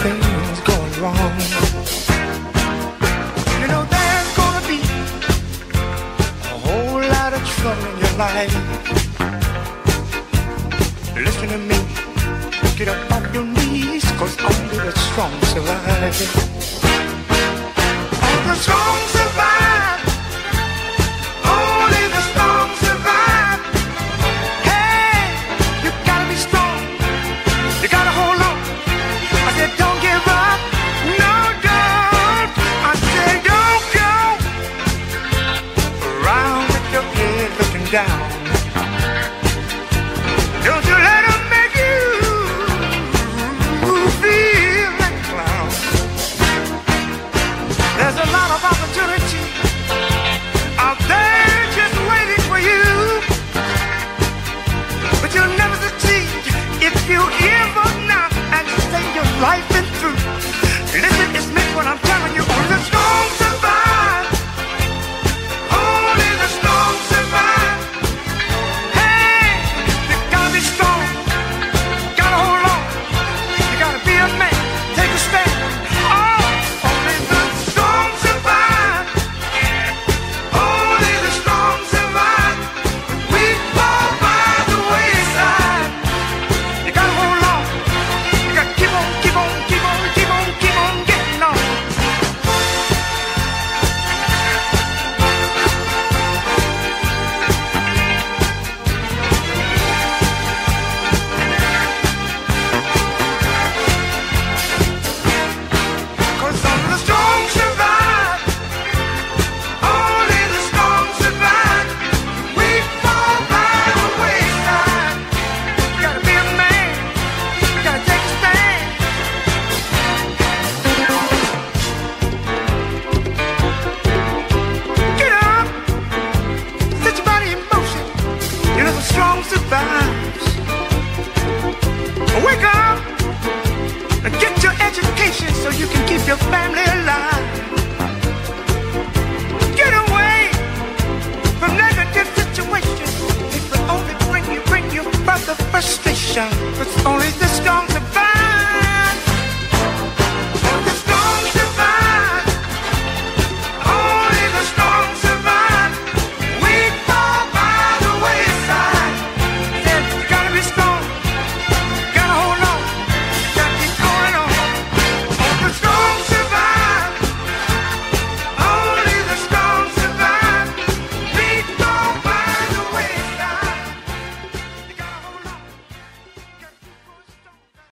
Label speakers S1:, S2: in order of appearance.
S1: Things going wrong. You know there's gonna be a whole lot of trouble in your life. Listen to me, get up off your knees, cause only the strong survive. I'm the strong. give up now and save your life and truth. Listen, it's me when I'm telling you. family alive. Get away from negative situations. It will only bring you, bring you further frustration. It's only the strong.